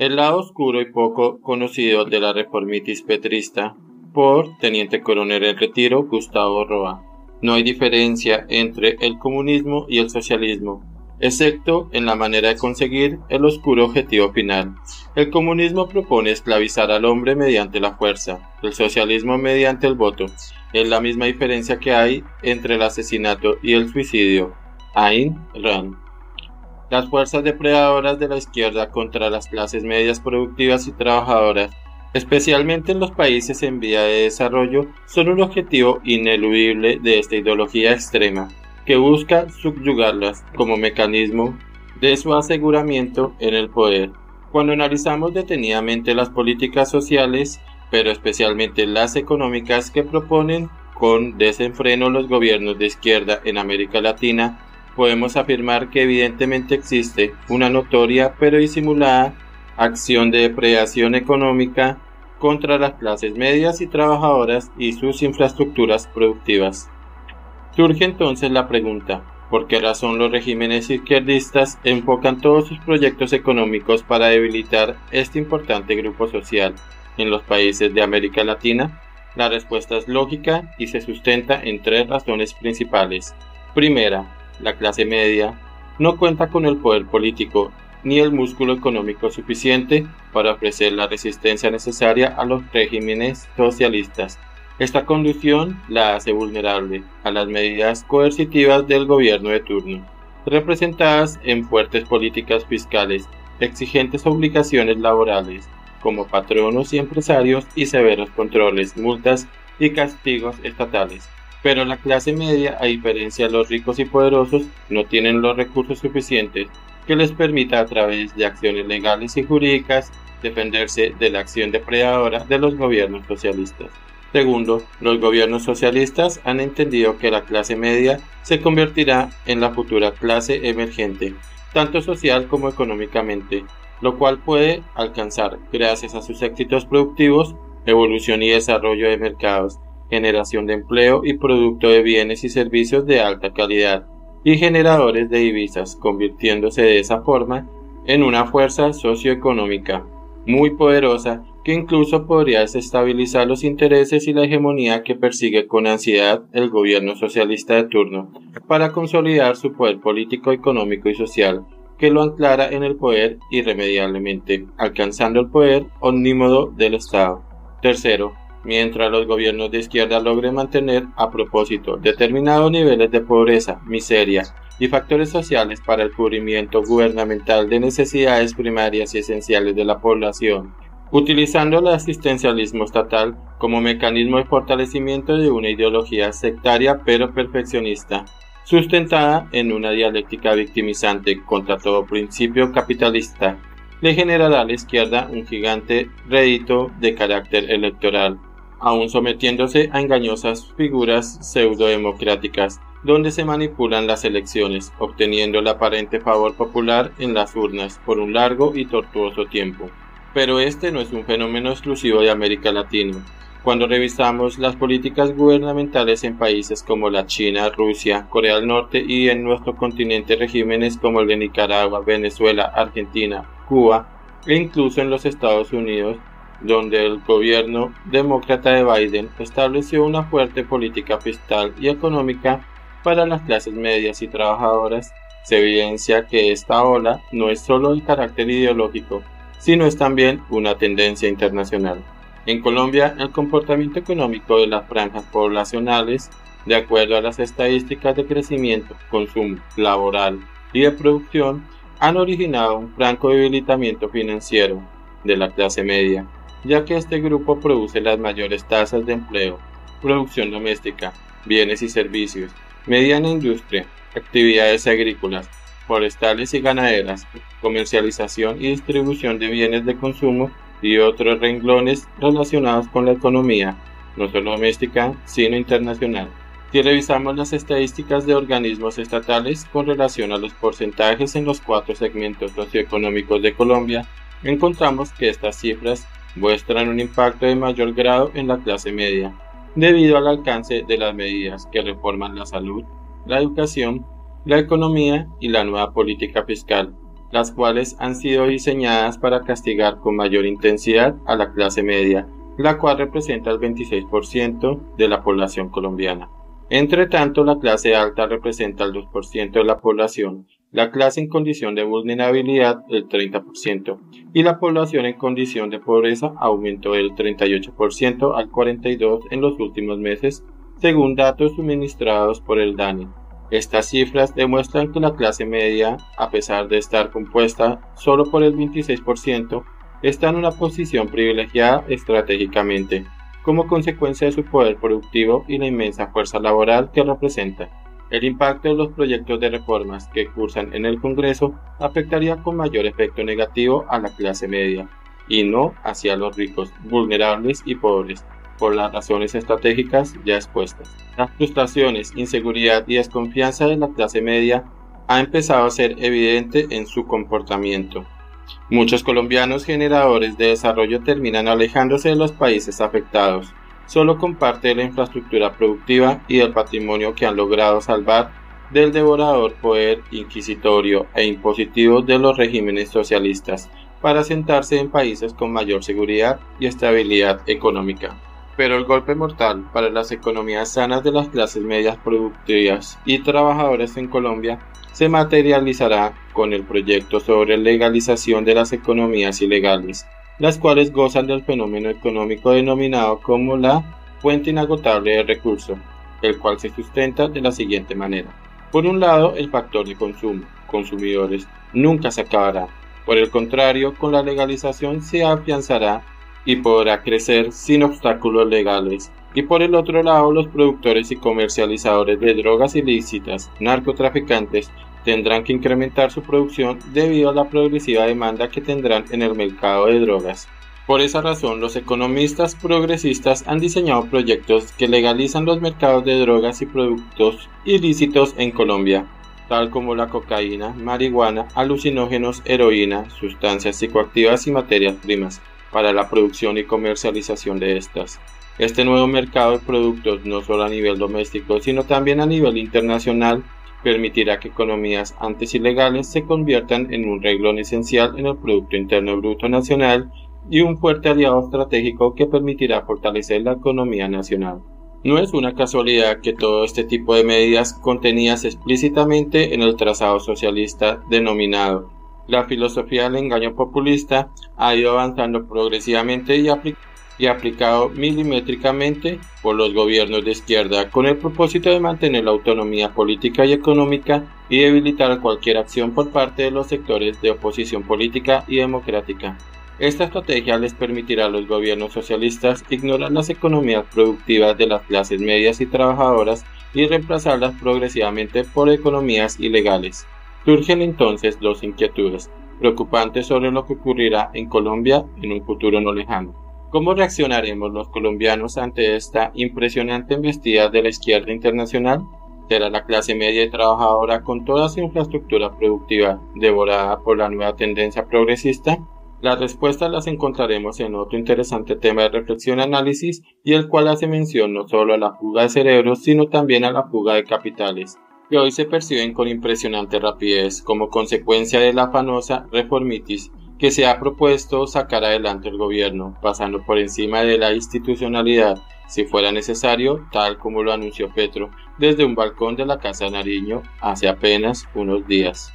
El lado oscuro y poco conocido de la reformitis petrista por Teniente Coronel en Retiro Gustavo Roa. No hay diferencia entre el comunismo y el socialismo, excepto en la manera de conseguir el oscuro objetivo final. El comunismo propone esclavizar al hombre mediante la fuerza, el socialismo mediante el voto. Es la misma diferencia que hay entre el asesinato y el suicidio. Ayn Rand. Las fuerzas depredadoras de la izquierda contra las clases medias productivas y trabajadoras, especialmente en los países en vía de desarrollo, son un objetivo ineludible de esta ideología extrema que busca subyugarlas como mecanismo de su aseguramiento en el poder. Cuando analizamos detenidamente las políticas sociales, pero especialmente las económicas que proponen con desenfreno los gobiernos de izquierda en América Latina, podemos afirmar que evidentemente existe una notoria pero disimulada acción de depredación económica contra las clases medias y trabajadoras y sus infraestructuras productivas. Surge entonces la pregunta, ¿por qué razón los regímenes izquierdistas enfocan todos sus proyectos económicos para debilitar este importante grupo social en los países de América Latina? La respuesta es lógica y se sustenta en tres razones principales. Primera, la clase media no cuenta con el poder político ni el músculo económico suficiente para ofrecer la resistencia necesaria a los regímenes socialistas esta condición la hace vulnerable a las medidas coercitivas del gobierno de turno, representadas en fuertes políticas fiscales, exigentes obligaciones laborales, como patronos y empresarios y severos controles, multas y castigos estatales. Pero la clase media, a diferencia de los ricos y poderosos, no tienen los recursos suficientes que les permita a través de acciones legales y jurídicas defenderse de la acción depredadora de los gobiernos socialistas. Segundo, los gobiernos socialistas han entendido que la clase media se convertirá en la futura clase emergente, tanto social como económicamente, lo cual puede alcanzar, gracias a sus éxitos productivos, evolución y desarrollo de mercados, generación de empleo y producto de bienes y servicios de alta calidad, y generadores de divisas, convirtiéndose de esa forma en una fuerza socioeconómica muy poderosa que incluso podría desestabilizar los intereses y la hegemonía que persigue con ansiedad el gobierno socialista de turno para consolidar su poder político, económico y social, que lo anclara en el poder irremediablemente, alcanzando el poder omnímodo del Estado. Tercero, mientras los gobiernos de izquierda logren mantener a propósito determinados niveles de pobreza, miseria y factores sociales para el cubrimiento gubernamental de necesidades primarias y esenciales de la población, utilizando el asistencialismo estatal como mecanismo de fortalecimiento de una ideología sectaria pero perfeccionista, sustentada en una dialéctica victimizante contra todo principio capitalista, le generará a la izquierda un gigante rédito de carácter electoral, aún sometiéndose a engañosas figuras pseudo-democráticas, donde se manipulan las elecciones, obteniendo el aparente favor popular en las urnas por un largo y tortuoso tiempo. Pero este no es un fenómeno exclusivo de América Latina. Cuando revisamos las políticas gubernamentales en países como la China, Rusia, Corea del Norte y en nuestro continente regímenes como el de Nicaragua, Venezuela, Argentina, Cuba e incluso en los Estados Unidos, donde el gobierno demócrata de Biden estableció una fuerte política fiscal y económica para las clases medias y trabajadoras, se evidencia que esta ola no es solo de carácter ideológico, sino es también una tendencia internacional. En Colombia, el comportamiento económico de las franjas poblacionales, de acuerdo a las estadísticas de crecimiento, consumo, laboral y de producción, han originado un franco debilitamiento financiero de la clase media, ya que este grupo produce las mayores tasas de empleo, producción doméstica, bienes y servicios, mediana industria, actividades agrícolas, forestales y ganaderas, comercialización y distribución de bienes de consumo y otros renglones relacionados con la economía, no solo doméstica, sino internacional. Si revisamos las estadísticas de organismos estatales con relación a los porcentajes en los cuatro segmentos socioeconómicos de Colombia, encontramos que estas cifras muestran un impacto de mayor grado en la clase media, debido al alcance de las medidas que reforman la salud, la educación, la economía y la nueva política fiscal, las cuales han sido diseñadas para castigar con mayor intensidad a la clase media, la cual representa el 26% de la población colombiana. Entre tanto, la clase alta representa el 2% de la población, la clase en condición de vulnerabilidad el 30% y la población en condición de pobreza aumentó del 38% al 42% en los últimos meses, según datos suministrados por el DANI. Estas cifras demuestran que la clase media, a pesar de estar compuesta solo por el 26%, está en una posición privilegiada estratégicamente, como consecuencia de su poder productivo y la inmensa fuerza laboral que representa. El impacto de los proyectos de reformas que cursan en el Congreso afectaría con mayor efecto negativo a la clase media, y no hacia los ricos, vulnerables y pobres, por las razones estratégicas ya expuestas. Las frustraciones, inseguridad y desconfianza de la clase media ha empezado a ser evidente en su comportamiento. Muchos colombianos generadores de desarrollo terminan alejándose de los países afectados, solo con parte de la infraestructura productiva y del patrimonio que han logrado salvar del devorador poder inquisitorio e impositivo de los regímenes socialistas para sentarse en países con mayor seguridad y estabilidad económica. Pero el golpe mortal para las economías sanas de las clases medias productivas y trabajadoras en Colombia se materializará con el proyecto sobre legalización de las economías ilegales, las cuales gozan del fenómeno económico denominado como la fuente inagotable de recursos, el cual se sustenta de la siguiente manera. Por un lado, el factor de consumo, consumidores, nunca se acabará. Por el contrario, con la legalización se afianzará y podrá crecer sin obstáculos legales. Y por el otro lado, los productores y comercializadores de drogas ilícitas, narcotraficantes, tendrán que incrementar su producción debido a la progresiva demanda que tendrán en el mercado de drogas. Por esa razón, los economistas progresistas han diseñado proyectos que legalizan los mercados de drogas y productos ilícitos en Colombia, tal como la cocaína, marihuana, alucinógenos, heroína, sustancias psicoactivas y materias primas para la producción y comercialización de estas. Este nuevo mercado de productos, no solo a nivel doméstico, sino también a nivel internacional, permitirá que economías antes ilegales se conviertan en un reglón esencial en el Producto Interno Bruto Nacional y un fuerte aliado estratégico que permitirá fortalecer la economía nacional. No es una casualidad que todo este tipo de medidas contenidas explícitamente en el trazado socialista denominado la filosofía del engaño populista ha ido avanzando progresivamente y, y, aplicado milimétricamente por los gobiernos de izquierda con el propósito de mantener la autonomía política y económica y debilitar cualquier acción por parte de los sectores de oposición política y democrática. Esta estrategia les permitirá a los gobiernos socialistas ignorar las economías productivas de las clases medias y trabajadoras y reemplazarlas progresivamente por economías ilegales. Surgen entonces dos inquietudes preocupantes sobre lo que ocurrirá en Colombia en un futuro no lejano. ¿Cómo reaccionaremos los colombianos ante esta impresionante embestida de la izquierda internacional? ¿Será la clase media trabajadora con toda su infraestructura productiva devorada por la nueva tendencia progresista? Las respuestas las encontraremos en otro interesante tema de reflexión y análisis y el cual hace mención no solo a la fuga de cerebros sino también a la fuga de capitales que hoy se perciben con impresionante rapidez como consecuencia de la afanosa reformitis que se ha propuesto sacar adelante el gobierno, pasando por encima de la institucionalidad, si fuera necesario, tal como lo anunció Petro desde un balcón de la Casa Nariño hace apenas unos días.